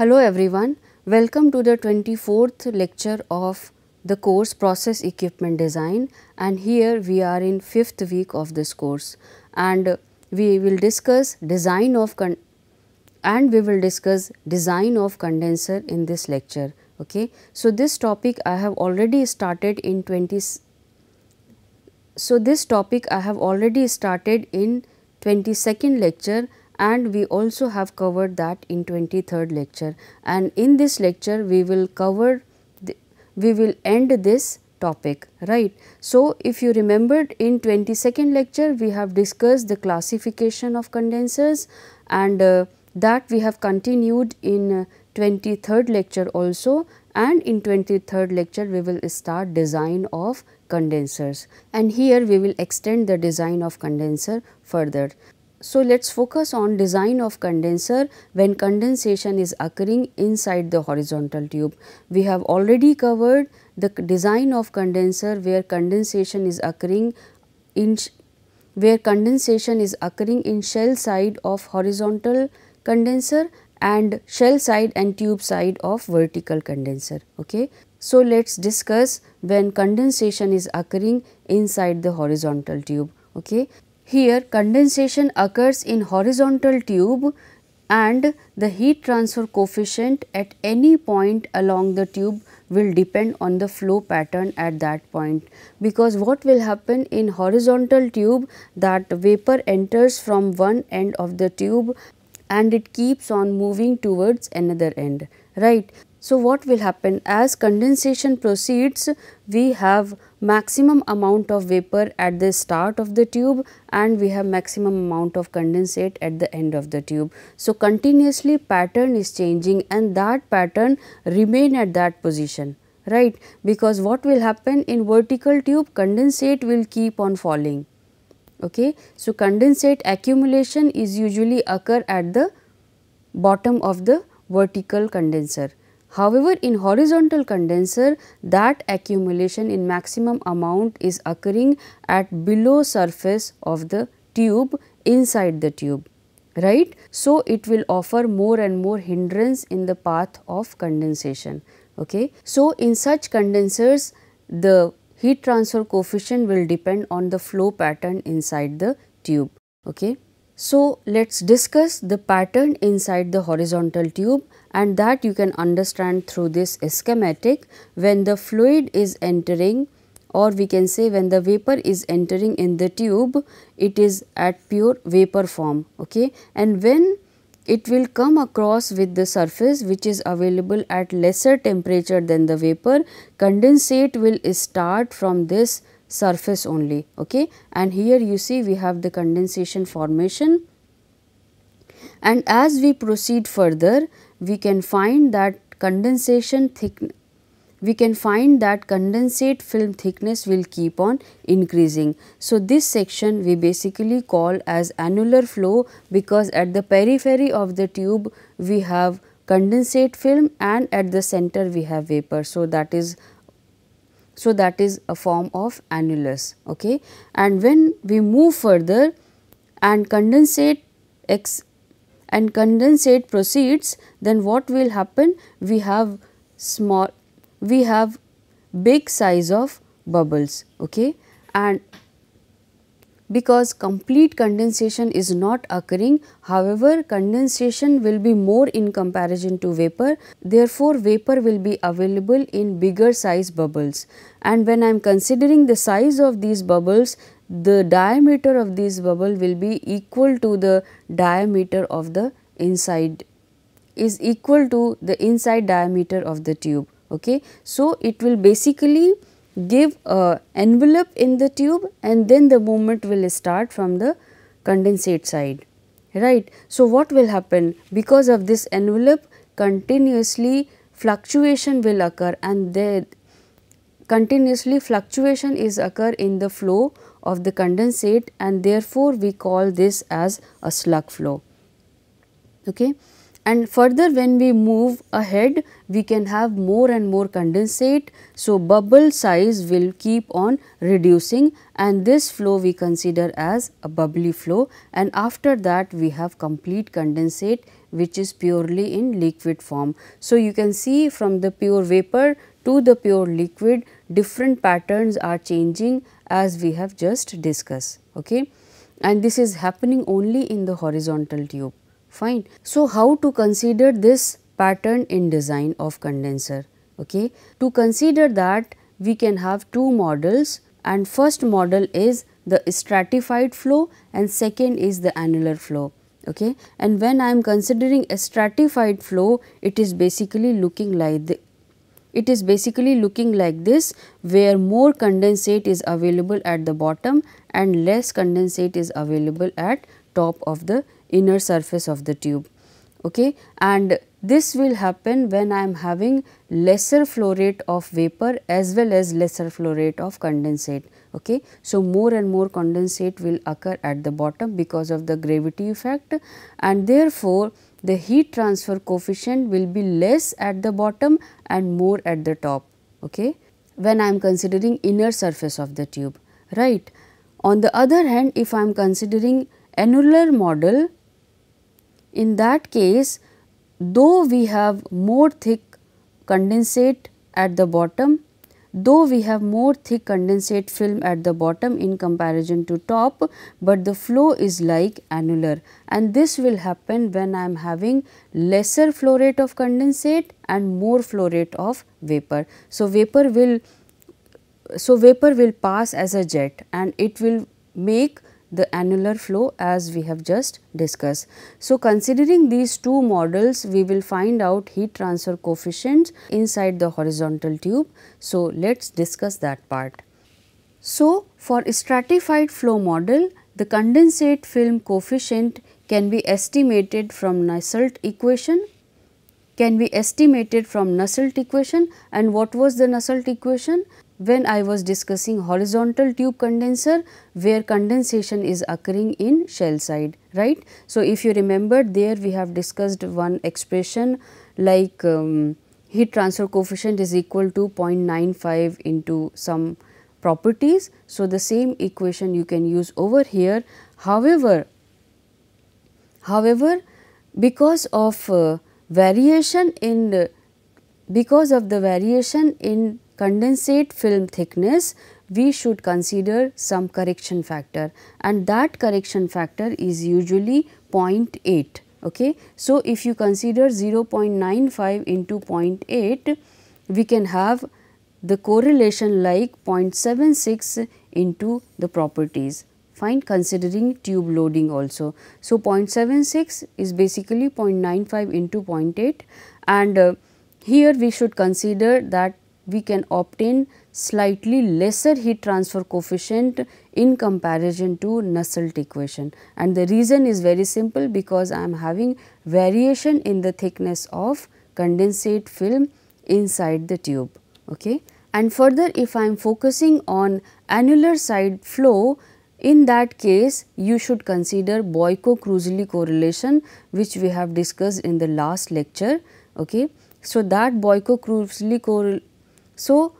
Hello everyone, welcome to the 24th lecture of the course Process Equipment Design and here we are in 5th week of this course and we will discuss design of and we will discuss design of condenser in this lecture. Okay. So, this topic I have already started in 20 so this topic I have already started in 22nd lecture and we also have covered that in 23rd lecture and in this lecture we will cover the, we will end this topic right. So, if you remembered in 22nd lecture we have discussed the classification of condensers and uh, that we have continued in uh, 23rd lecture also and in 23rd lecture we will start design of condensers and here we will extend the design of condenser further. So, let us focus on design of condenser when condensation is occurring inside the horizontal tube. We have already covered the design of condenser where condensation is occurring in where condensation is occurring in shell side of horizontal condenser and shell side and tube side of vertical condenser. Okay. So, let us discuss when condensation is occurring inside the horizontal tube. Okay. Here condensation occurs in horizontal tube and the heat transfer coefficient at any point along the tube will depend on the flow pattern at that point because what will happen in horizontal tube that vapor enters from one end of the tube and it keeps on moving towards another end right. So, what will happen as condensation proceeds we have maximum amount of vapor at the start of the tube and we have maximum amount of condensate at the end of the tube. So, continuously pattern is changing and that pattern remain at that position right because what will happen in vertical tube condensate will keep on falling Okay. So, condensate accumulation is usually occur at the bottom of the vertical condenser. However, in horizontal condenser that accumulation in maximum amount is occurring at below surface of the tube inside the tube right. So, it will offer more and more hindrance in the path of condensation. Okay. So, in such condensers the heat transfer coefficient will depend on the flow pattern inside the tube. Okay. So, let us discuss the pattern inside the horizontal tube and that you can understand through this schematic. When the fluid is entering or we can say when the vapor is entering in the tube it is at pure vapor form okay? And when it will come across with the surface which is available at lesser temperature than the vapor condensate will start from this surface only okay and here you see we have the condensation formation and as we proceed further we can find that condensation thickness we can find that condensate film thickness will keep on increasing. So, this section we basically call as annular flow because at the periphery of the tube we have condensate film and at the center we have vapor. So, that is so that is a form of annulus okay? And when we move further and condensate x and condensate proceeds then what will happen? We have small we have big size of bubbles okay? And because complete condensation is not occurring. However condensation will be more in comparison to vapor. Therefore vapor will be available in bigger size bubbles. And when i am considering the size of these bubbles the diameter of this bubble will be equal to the diameter of the inside is equal to the inside diameter of the tube. Okay. So, it will basically give a envelope in the tube and then the movement will start from the condensate side right. So, what will happen because of this envelope continuously fluctuation will occur and the continuously fluctuation is occur in the flow of the condensate and therefore, we call this as a slug flow. Okay and further when we move ahead we can have more and more condensate. So, bubble size will keep on reducing and this flow we consider as a bubbly flow and after that we have complete condensate which is purely in liquid form. So, you can see from the pure vapor to the pure liquid different patterns are changing as we have just discussed. Okay? And this is happening only in the horizontal tube fine. So, how to consider this pattern in design of condenser? Okay. To consider that we can have two models and first model is the stratified flow and second is the annular flow. Okay. And when I am considering a stratified flow, it is basically looking like the, it is basically looking like this where more condensate is available at the bottom and less condensate is available at top of the inner surface of the tube. Okay. And this will happen when I am having lesser flow rate of vapor as well as lesser flow rate of condensate. Okay. So, more and more condensate will occur at the bottom because of the gravity effect and therefore, the heat transfer coefficient will be less at the bottom and more at the top okay, when I am considering inner surface of the tube right. On the other hand if I am considering annular model in that case though we have more thick condensate at the bottom though we have more thick condensate film at the bottom in comparison to top, but the flow is like annular and this will happen when I am having lesser flow rate of condensate and more flow rate of vapor. So, vapor will so vapor will pass as a jet and it will make the annular flow as we have just discussed. So, considering these two models we will find out heat transfer coefficients inside the horizontal tube. So, let us discuss that part. So, for stratified flow model the condensate film coefficient can be estimated from Nusselt equation can be estimated from Nusselt equation and what was the Nusselt equation? When I was discussing horizontal tube condenser where condensation is occurring in shell side right. So, if you remember there we have discussed one expression like um, heat transfer coefficient is equal to 0.95 into some properties. So, the same equation you can use over here. However, however because of uh, variation in uh, because of the variation in condensate film thickness, we should consider some correction factor and that correction factor is usually 0.8. Okay. So, if you consider 0.95 into 0.8, we can have the correlation like 0.76 into the properties fine considering tube loading also. So, 0.76 is basically 0.95 into 0.8 and uh, here we should consider that we can obtain slightly lesser heat transfer coefficient in comparison to Nusselt equation and the reason is very simple because I am having variation in the thickness of condensate film inside the tube. Okay. And further if I am focusing on annular side flow in that case you should consider Boyko-Kruzhilin correlation which we have discussed in the last lecture. Okay. So, that Boyko-Kruzhilin correlation so,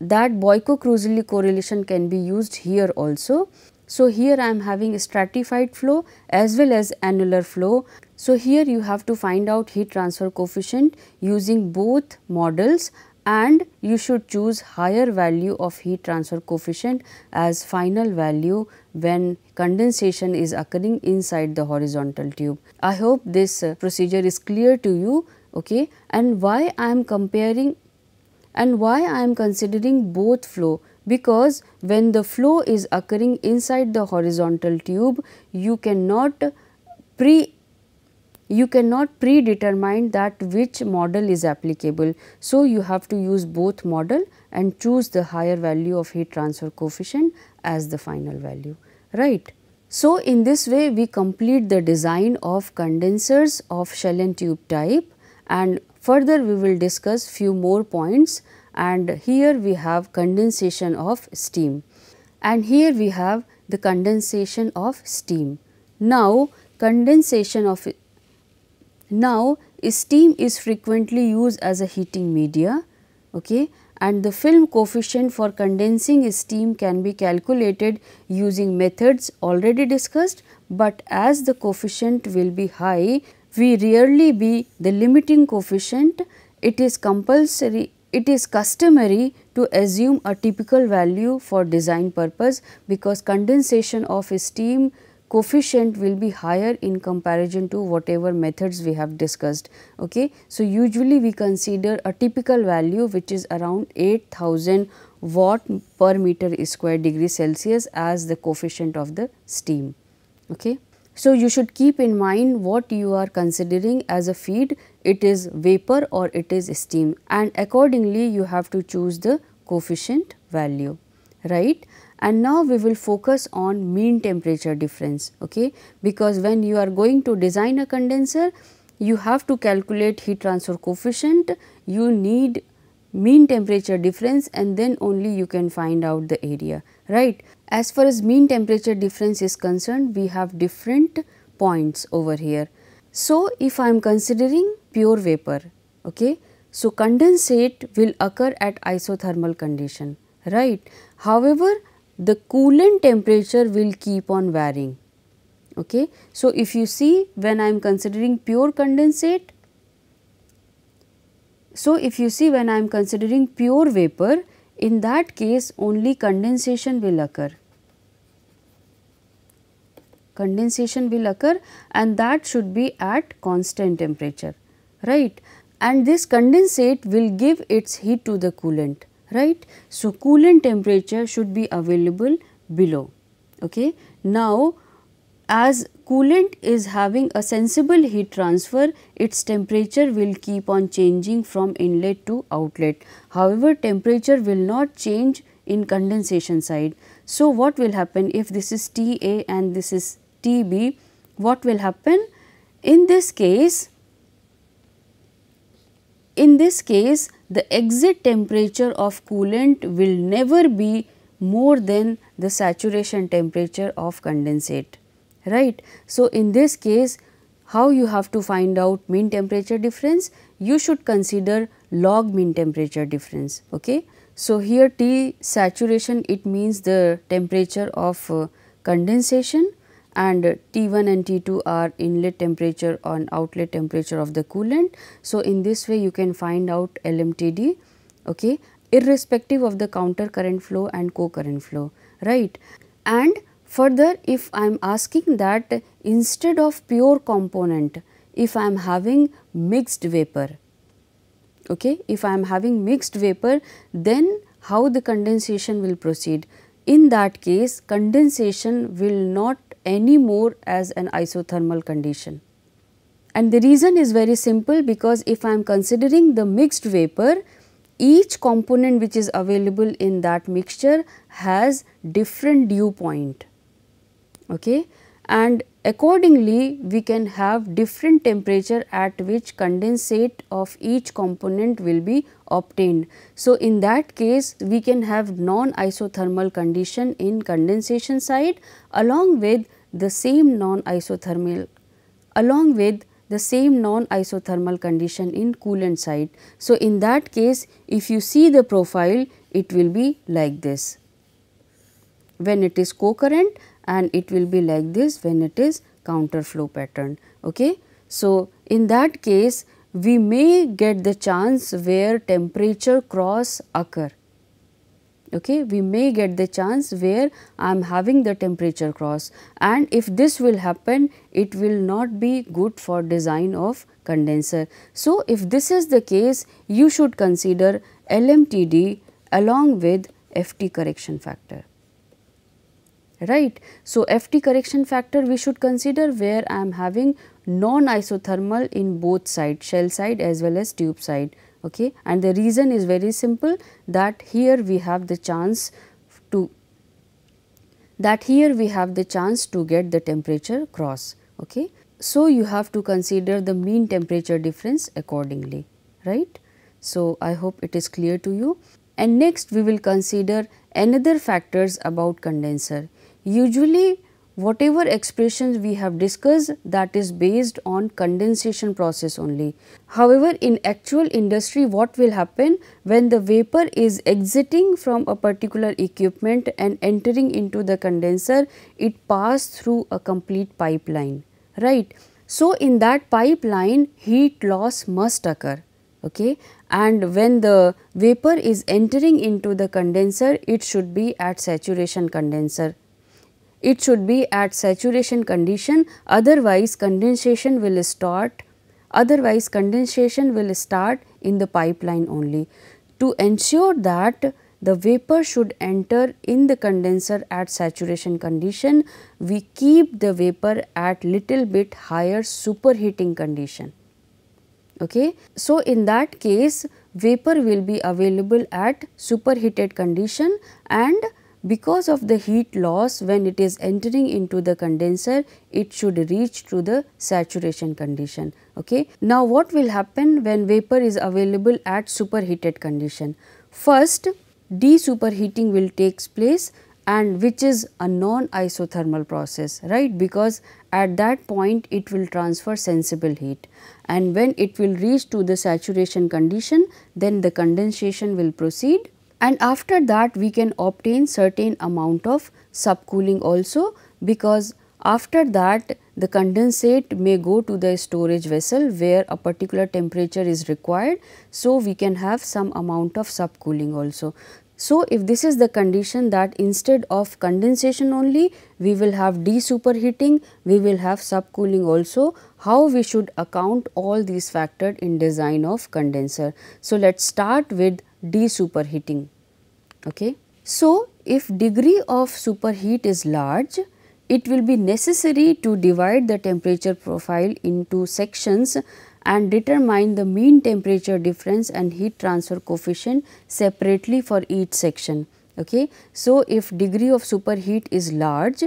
that Boyko-Kruzhilin correlation can be used here also. So, here I am having stratified flow as well as annular flow. So, here you have to find out heat transfer coefficient using both models and you should choose higher value of heat transfer coefficient as final value when condensation is occurring inside the horizontal tube. I hope this uh, procedure is clear to you okay and why I am comparing and why I am considering both flow because when the flow is occurring inside the horizontal tube you cannot pre you cannot predetermine that which model is applicable. So, you have to use both model and choose the higher value of heat transfer coefficient as the final value right. So, in this way we complete the design of condensers of shell and tube type and Further we will discuss few more points. And here we have condensation of steam. And here we have the condensation of steam. Now condensation of now steam is frequently used as a heating media okay? And the film coefficient for condensing steam can be calculated using methods already discussed, but as the coefficient will be high we rarely be the limiting coefficient, it is compulsory it is customary to assume a typical value for design purpose because condensation of steam coefficient will be higher in comparison to whatever methods we have discussed. Okay. So, usually we consider a typical value which is around 8000 watt per meter square degree Celsius as the coefficient of the steam. Okay. So, you should keep in mind what you are considering as a feed. It is vapor or it is steam. And accordingly you have to choose the coefficient value right? And now we will focus on mean temperature difference okay? Because when you are going to design a condenser you have to calculate heat transfer coefficient. You need mean temperature difference and then only you can find out the area right as far as mean temperature difference is concerned, we have different points over here. So, if I am considering pure vapor, okay, so condensate will occur at isothermal condition, right. However, the coolant temperature will keep on varying. Okay. So, if you see when I am considering pure condensate, so if you see when I am considering pure vapor, in that case only condensation will occur condensation will occur and that should be at constant temperature right and this condensate will give its heat to the coolant right. So, coolant temperature should be available below. Okay. Now, as coolant is having a sensible heat transfer, its temperature will keep on changing from inlet to outlet. However, temperature will not change in condensation side. So, what will happen if this is T A and this is TB, what will happen? In this case, in this case the exit temperature of coolant will never be more than the saturation temperature of condensate right. So, in this case how you have to find out mean temperature difference you should consider log mean temperature difference. Okay. So, here T saturation it means the temperature of uh, condensation and T1 and T2 are inlet temperature and outlet temperature of the coolant. So, in this way you can find out LMTD okay, irrespective of the counter current flow and co-current flow right. And further if I am asking that instead of pure component if I am having mixed vapor okay, if I am having mixed vapor then how the condensation will proceed. In that case condensation will not any more as an isothermal condition. And the reason is very simple because if I am considering the mixed vapor, each component which is available in that mixture has different dew point. Okay? And accordingly, we can have different temperature at which condensate of each component will be obtained. So, in that case, we can have non-isothermal condition in condensation side along with the same non-isothermal along with the same non-isothermal condition in coolant side. So, in that case if you see the profile it will be like this when it is co-current and it will be like this when it is counter flow pattern. Okay. So, in that case we may get the chance where temperature cross occur okay, we may get the chance where I am having the temperature cross and if this will happen it will not be good for design of condenser. So, if this is the case you should consider LMTD along with FT correction factor right. So, FT correction factor we should consider where I am having non isothermal in both side shell side as well as tube side. Okay. And the reason is very simple that here we have the chance to that here we have the chance to get the temperature cross. Okay. So you have to consider the mean temperature difference accordingly. Right. So i hope it is clear to you. And next we will consider another factors about condenser usually whatever expressions we have discussed that is based on condensation process only. However, in actual industry what will happen when the vapor is exiting from a particular equipment and entering into the condenser it pass through a complete pipeline right. So, in that pipeline heat loss must occur okay and when the vapor is entering into the condenser it should be at saturation condenser it should be at saturation condition otherwise condensation will start otherwise condensation will start in the pipeline only. To ensure that the vapor should enter in the condenser at saturation condition, we keep the vapor at little bit higher superheating condition. Okay. So, in that case vapor will be available at superheated condition and because of the heat loss when it is entering into the condenser it should reach to the saturation condition. Okay. Now, what will happen when vapor is available at superheated condition? First de-superheating will takes place and which is a non-isothermal process right because at that point it will transfer sensible heat and when it will reach to the saturation condition then the condensation will proceed and after that we can obtain certain amount of subcooling also because after that the condensate may go to the storage vessel where a particular temperature is required. So, we can have some amount of subcooling also. So, if this is the condition that instead of condensation only we will have de-superheating, we will have subcooling also, how we should account all these factors in design of condenser. So, let us start with de-superheating. Okay. So, if degree of superheat is large, it will be necessary to divide the temperature profile into sections and determine the mean temperature difference and heat transfer coefficient separately for each section. Okay. So, if degree of superheat is large,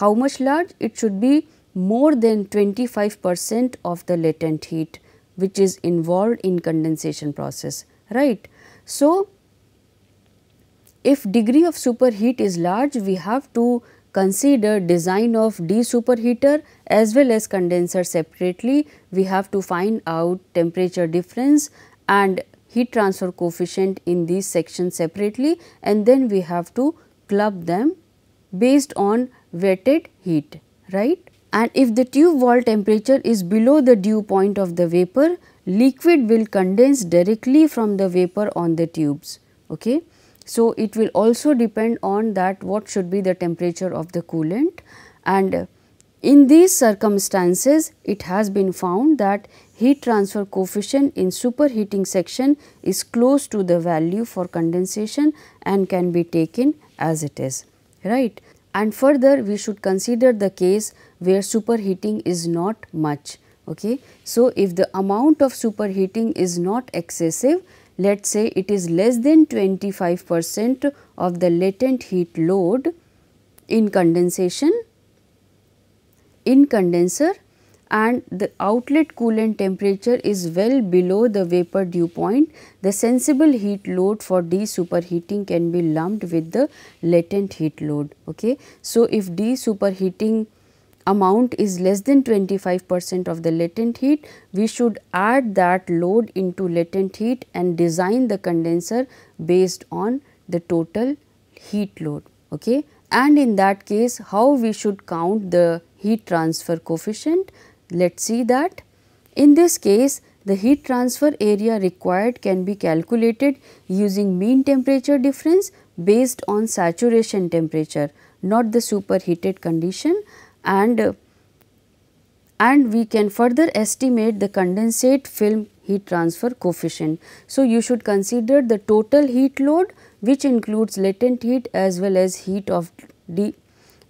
how much large? It should be more than 25 percent of the latent heat which is involved in condensation process, right. So, if degree of superheat is large, we have to consider design of de-superheater as well as condenser separately. We have to find out temperature difference and heat transfer coefficient in these sections separately and then we have to club them based on wetted heat, right. And if the tube wall temperature is below the dew point of the vapor, liquid will condense directly from the vapor on the tubes. Okay. So, it will also depend on that what should be the temperature of the coolant and in these circumstances it has been found that heat transfer coefficient in superheating section is close to the value for condensation and can be taken as it is right. And further we should consider the case where superheating is not much. Okay. So, if the amount of superheating is not excessive let us say it is less than 25 percent of the latent heat load in condensation in condenser and the outlet coolant temperature is well below the vapor dew point, the sensible heat load for de-superheating can be lumped with the latent heat load. Okay. So, if de-superheating amount is less than 25 percent of the latent heat, we should add that load into latent heat and design the condenser based on the total heat load. Okay. And in that case how we should count the heat transfer coefficient? Let us see that. In this case the heat transfer area required can be calculated using mean temperature difference based on saturation temperature not the superheated condition and and we can further estimate the condensate film heat transfer coefficient. So, you should consider the total heat load which includes latent heat as well as heat of de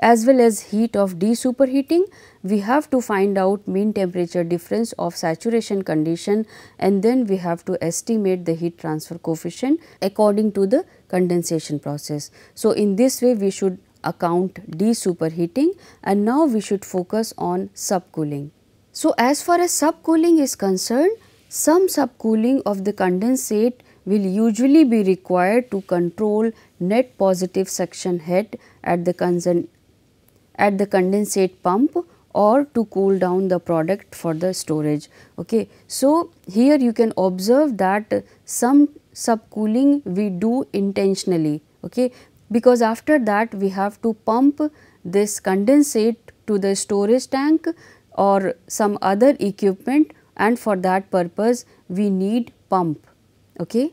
as well as heat of de-superheating. We have to find out mean temperature difference of saturation condition and then we have to estimate the heat transfer coefficient according to the condensation process. So, in this way we should account de-superheating and now we should focus on subcooling. So, as far as subcooling is concerned, some subcooling of the condensate will usually be required to control net positive suction head at the, at the condensate pump or to cool down the product for the storage. Okay. So, here you can observe that some subcooling we do intentionally okay, because after that we have to pump this condensate to the storage tank or some other equipment and for that purpose we need pump. Okay.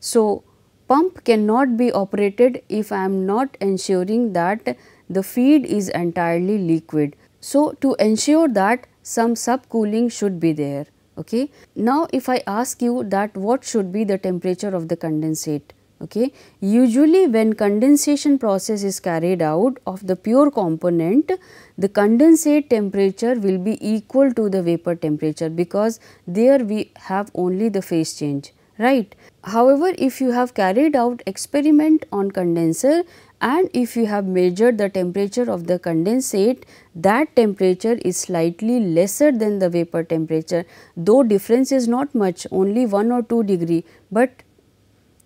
So, pump cannot be operated if I am not ensuring that the feed is entirely liquid. So, to ensure that some subcooling should be there. Okay. Now, if I ask you that what should be the temperature of the condensate, okay. Usually when condensation process is carried out of the pure component, the condensate temperature will be equal to the vapor temperature because there we have only the phase change, right. However, if you have carried out experiment on condenser and if you have measured the temperature of the condensate, that temperature is slightly lesser than the vapor temperature, though difference is not much only 1 or 2 degree, but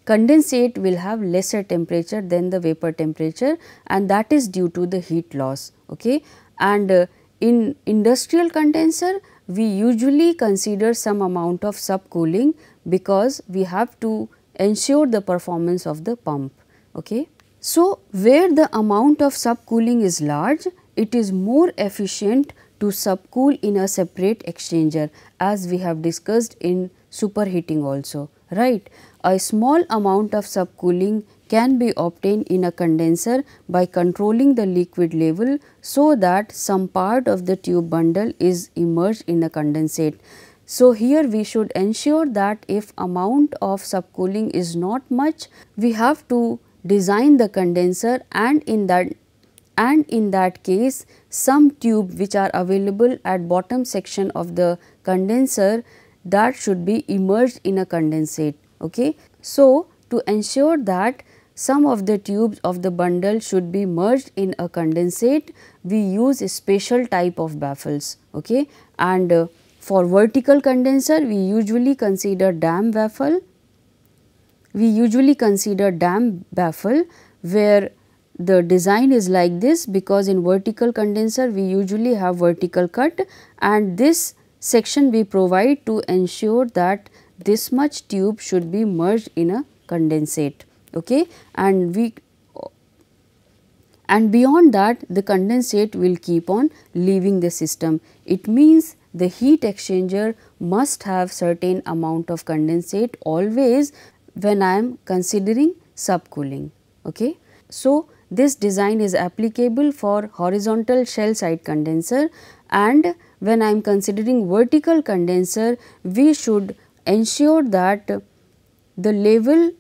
condensate will have lesser temperature than the vapor temperature and that is due to the heat loss. Okay. And uh, in industrial condenser, we usually consider some amount of subcooling because we have to ensure the performance of the pump. Okay. So, where the amount of subcooling is large, it is more efficient to subcool in a separate exchanger as we have discussed in superheating also, right. A small amount of subcooling can be obtained in a condenser by controlling the liquid level so that some part of the tube bundle is immersed in a condensate. So, here we should ensure that if amount of subcooling is not much, we have to design the condenser and in that and in that case some tube which are available at bottom section of the condenser that should be immersed in a condensate. Okay. So, to ensure that some of the tubes of the bundle should be merged in a condensate, we use a special type of baffles. Okay. And uh, for vertical condenser, we usually consider dam baffle we usually consider dam baffle where the design is like this because in vertical condenser we usually have vertical cut and this section we provide to ensure that this much tube should be merged in a condensate okay and we and beyond that the condensate will keep on leaving the system it means the heat exchanger must have certain amount of condensate always when I am considering subcooling. Okay. So, this design is applicable for horizontal shell side condenser and when I am considering vertical condenser, we should ensure that the level,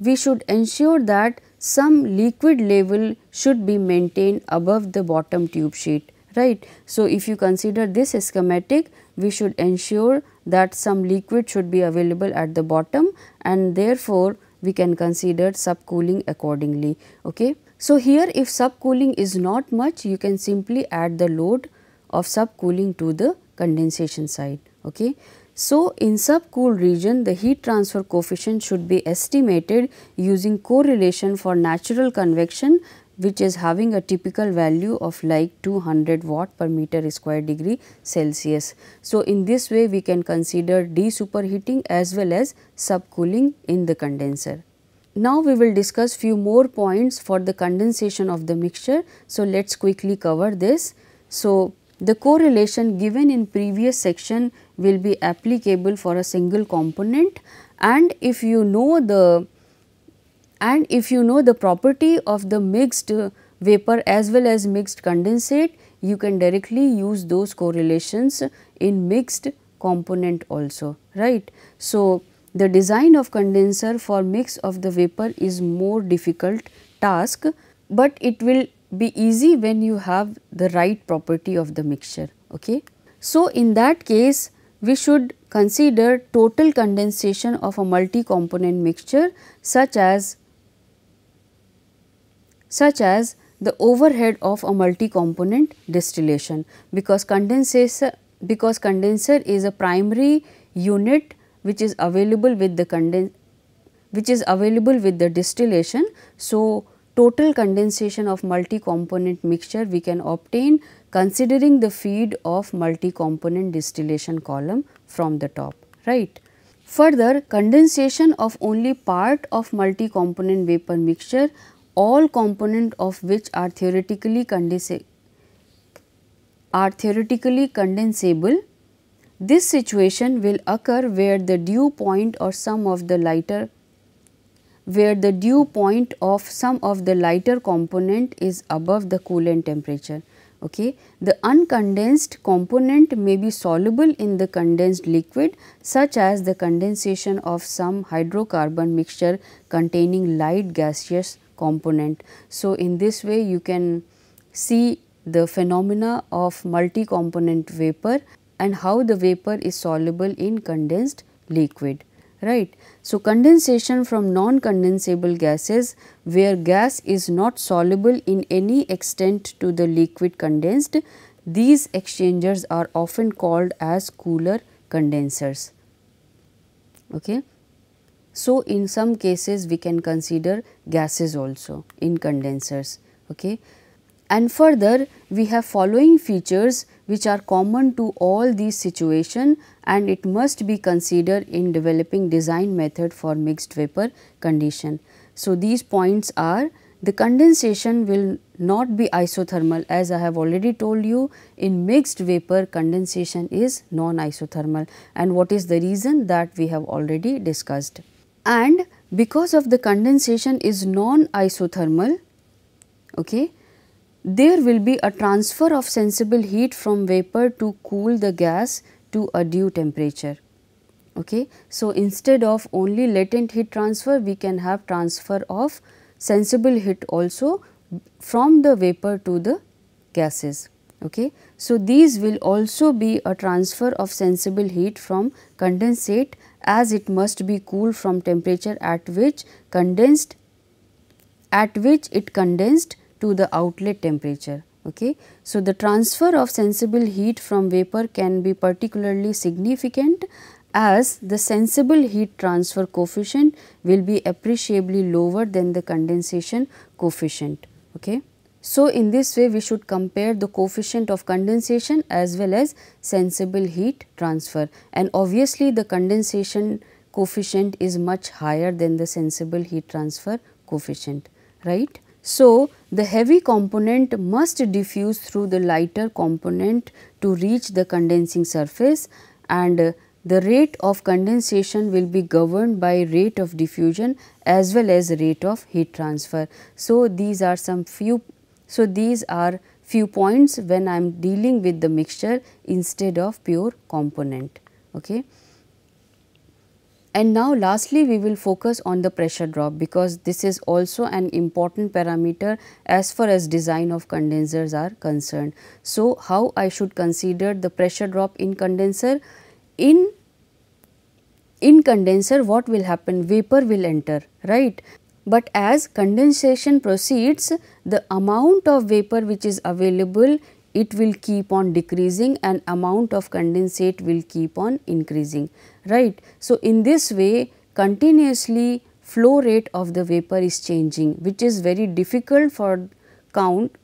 we should ensure that some liquid level should be maintained above the bottom tube sheet, right. So, if you consider this schematic, we should ensure that some liquid should be available at the bottom and therefore, we can consider subcooling accordingly. Okay. So, here if subcooling is not much you can simply add the load of subcooling to the condensation side. Okay. So, in subcool region the heat transfer coefficient should be estimated using correlation for natural convection which is having a typical value of like 200 watt per meter square degree Celsius. So, in this way we can consider de-superheating as well as subcooling in the condenser. Now, we will discuss few more points for the condensation of the mixture. So, let us quickly cover this. So, the correlation given in previous section will be applicable for a single component and if you know the and if you know the property of the mixed vapor as well as mixed condensate, you can directly use those correlations in mixed component also, right. So, the design of condenser for mix of the vapor is more difficult task, but it will be easy when you have the right property of the mixture. Okay. So, in that case we should consider total condensation of a multi-component mixture such as such as the overhead of a multi-component distillation because condenser because condenser is a primary unit which is available with the which is available with the distillation. So, total condensation of multi-component mixture we can obtain considering the feed of multi-component distillation column from the top, right. Further, condensation of only part of multi-component vapor mixture all component of which are theoretically are theoretically condensable. This situation will occur where the dew point or some of the lighter where the dew point of some of the lighter component is above the coolant temperature. Okay. The uncondensed component may be soluble in the condensed liquid such as the condensation of some hydrocarbon mixture containing light gaseous component. So, in this way you can see the phenomena of multi-component vapor and how the vapor is soluble in condensed liquid right. So, condensation from non-condensable gases where gas is not soluble in any extent to the liquid condensed, these exchangers are often called as cooler condensers. Okay. So, in some cases we can consider gases also in condensers. Okay. And further we have following features which are common to all these situations and it must be considered in developing design method for mixed vapor condition. So, these points are the condensation will not be isothermal as I have already told you in mixed vapor condensation is non-isothermal and what is the reason that we have already discussed. And because of the condensation is non-isothermal, okay, there will be a transfer of sensible heat from vapor to cool the gas to a dew temperature. Okay. So, instead of only latent heat transfer, we can have transfer of sensible heat also from the vapor to the gases. Okay. So, these will also be a transfer of sensible heat from condensate as it must be cooled from temperature at which condensed at which it condensed to the outlet temperature. Okay. So, the transfer of sensible heat from vapor can be particularly significant as the sensible heat transfer coefficient will be appreciably lower than the condensation coefficient. Okay. So, in this way we should compare the coefficient of condensation as well as sensible heat transfer and obviously the condensation coefficient is much higher than the sensible heat transfer coefficient, right. So, the heavy component must diffuse through the lighter component to reach the condensing surface and the rate of condensation will be governed by rate of diffusion as well as rate of heat transfer. So, these are some few so these are few points when I am dealing with the mixture instead of pure component. Okay. And now lastly we will focus on the pressure drop because this is also an important parameter as far as design of condensers are concerned. So, how I should consider the pressure drop in condenser? In in condenser what will happen? Vapor will enter, right? But as condensation proceeds, the amount of vapor which is available it will keep on decreasing and amount of condensate will keep on increasing right. So, in this way continuously flow rate of the vapor is changing which is very difficult for count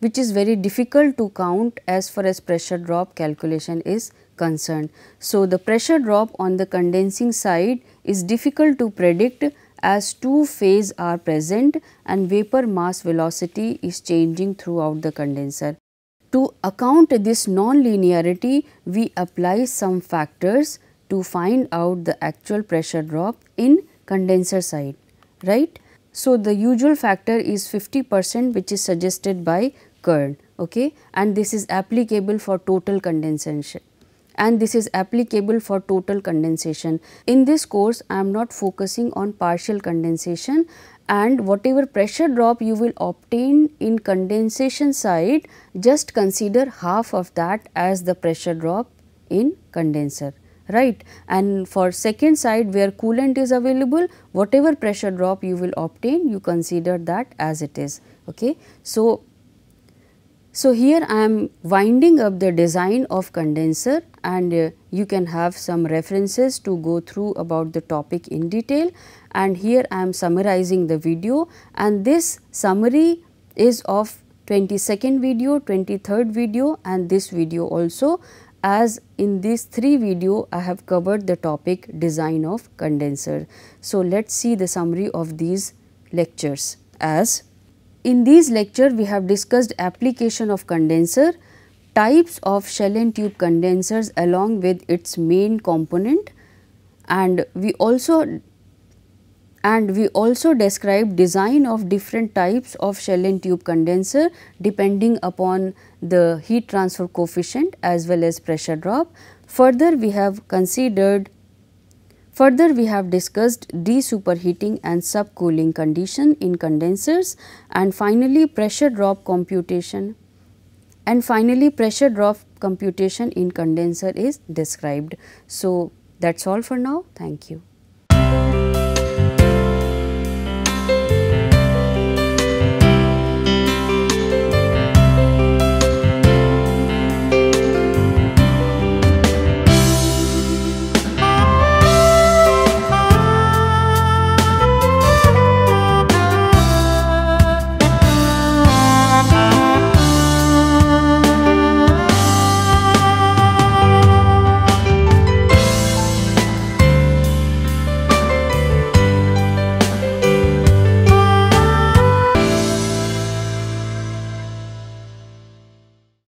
which is very difficult to count as far as pressure drop calculation is concerned. So, the pressure drop on the condensing side is difficult to predict as two phase are present and vapor mass velocity is changing throughout the condenser. To account this non-linearity, we apply some factors to find out the actual pressure drop in condenser side, right. So, the usual factor is 50 percent which is suggested by Kern okay, and this is applicable for total condensation and this is applicable for total condensation. In this course, I am not focusing on partial condensation and whatever pressure drop you will obtain in condensation side, just consider half of that as the pressure drop in condenser right and for second side where coolant is available whatever pressure drop you will obtain you consider that as it is okay so so here i am winding up the design of condenser and uh, you can have some references to go through about the topic in detail. And here I am summarizing the video. And this summary is of 22nd video, 23rd video and this video also. As in these three video I have covered the topic design of condenser. So, let us see the summary of these lectures. As in these lecture we have discussed application of condenser types of shell and tube condensers along with its main component and we also and we also describe design of different types of shell and tube condenser depending upon the heat transfer coefficient as well as pressure drop. Further we have considered Further, we have discussed de-superheating and subcooling condition in condensers and finally, pressure drop computation and finally, pressure drop computation in condenser is described. So, that is all for now. Thank you.